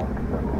people.